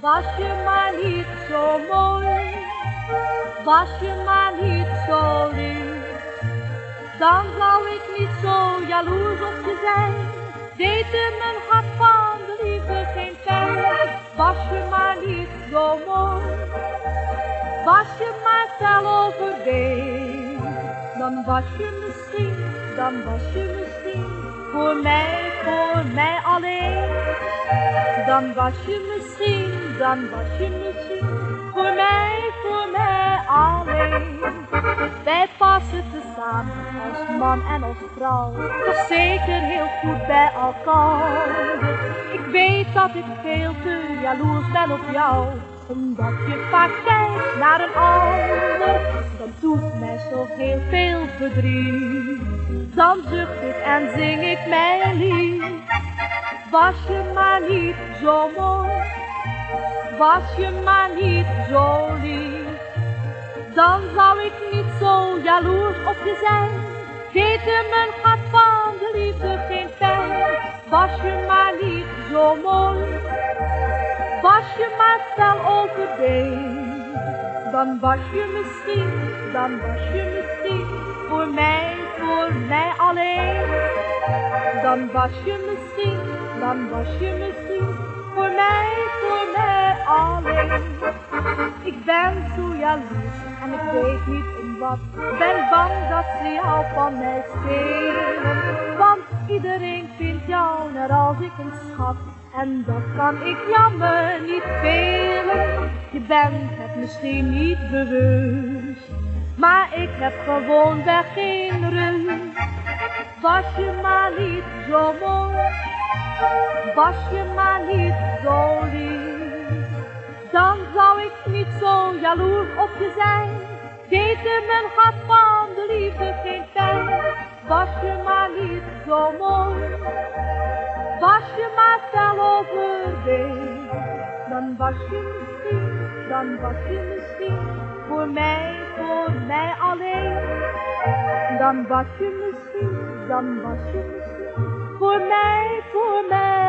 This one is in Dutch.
Was je maar niet zo mooi, was je maar niet zo lief, dan zou ik niet zo jaloers op je zijn. Deed in mijn hart van de liefde geen pijn, was je maar niet zo mooi, was je maar zelf dan was je misschien, dan was je misschien voor mij, voor mij alleen. Dan was je misschien, dan was je misschien voor mij, voor mij alleen. Wij passen te samen als man en als vrouw, toch zeker heel goed bij elkaar. Ik weet dat ik veel te jaloers ben op jou, omdat je vaak kijkt naar een ander. Dat doet mij zo heel veel verdriet. Dan zucht ik en zing ik mijn lied. Was je maar niet zo mooi, was je maar niet zo lief, dan zou ik niet zo jaloers op je zijn. Geef mijn hart van de liefde geen pijn, was je maar niet zo mooi, was je maar stel overbeen, dan was je misschien, dan was je misschien voor mij, voor mij alleen. Dan was je misschien, dan was je misschien voor mij, voor mij alleen. Ik ben zo jaloers en ik weet niet om wat. Ben bang dat ze jou van mij stelen. Iedereen vindt jou net als ik een schat. En dat kan ik jammer niet velen. Je bent het misschien niet bewust. Maar ik heb gewoon weg geen rust. Was je maar niet zo mooi, was je maar niet zo lief, dan zou ik niet zo jaloers op je zijn. Deed mijn hart van de liefde zo mooi, was je maar stel overween, dan was je misschien, dan was je misschien voor mij, voor mij alleen. Dan was je misschien, dan was je misschien voor mij, voor mij.